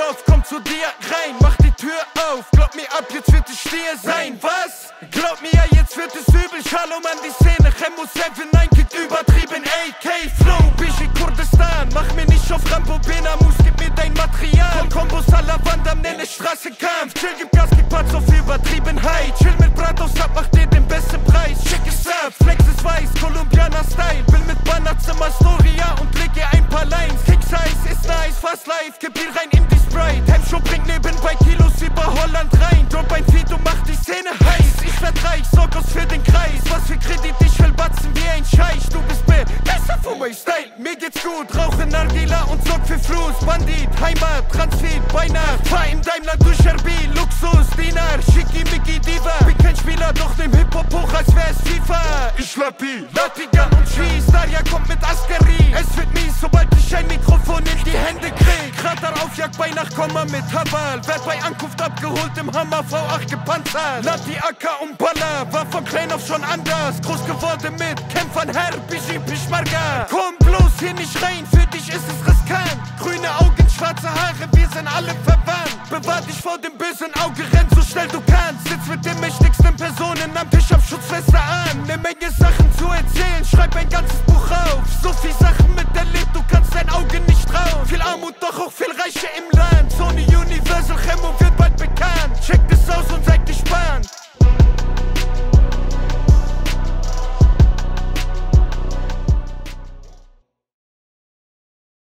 Klaus kommt zu dir rein, mach die Tür auf. Glaub mir ab, jetzt wird es dir sein. Was? Glaub mir, jetzt wird es übel. Shalom an die Szene. Remo 7, nein, geht übertrieben. AK Flow, Bishi Kurdistan. Mach mir nicht auf Rambo, Bena Benamus, gib mir dein Material. Von Kombos Salavandam nenne Straße Kampf. Chill, gib Gas, gib Patz auf Übertriebenheit. Chill mit Bratos Ab, mach dir den besten Preis. Check es ab, Flex ist weiß, Kolumbianer Style. Will mit Banner zum Storia und leg lege ein paar Lines. Kick Size ist nice, fast live, gib dir rein in Sprite Hemshow bringt nebenbei Kilos über Holland rein. Drop ein Feed und mach die Szene heiß. Ich werd reich, sorg aus für den Kreis. Was für Kredit, ich will batzen wie ein Scheich. Du bist besser von mein Style. Mir geht's gut, rauche Nargila und sorg für Fluss. Bandit, Heimat, Transfeed, Weihnacht Fahr in Daimler durch Erbil, Luxus, Dinar. Schickimicki Diva. Bin kein Spieler, doch nehm Hip-Hop hoch, als wär's FIFA. Ich Lappi, Latigan und schieß Daria kommt mit Askeri Es wird mies, sobald ich Jagd bei Nachkomma mit Habal Werd bei Ankunft abgeholt im Hammer V8 gepanzert. Lati Acker und Baller, war von klein auf schon anders. Groß geworden mit Kämpfern, Herr, Bishi, Pishmarga Komm bloß hier nicht rein, für dich ist es riskant. Grüne Augen, schwarze Haare, wir sind alle verwandt. Bewahr dich vor dem bösen Auge, renn so schnell du Buch auf So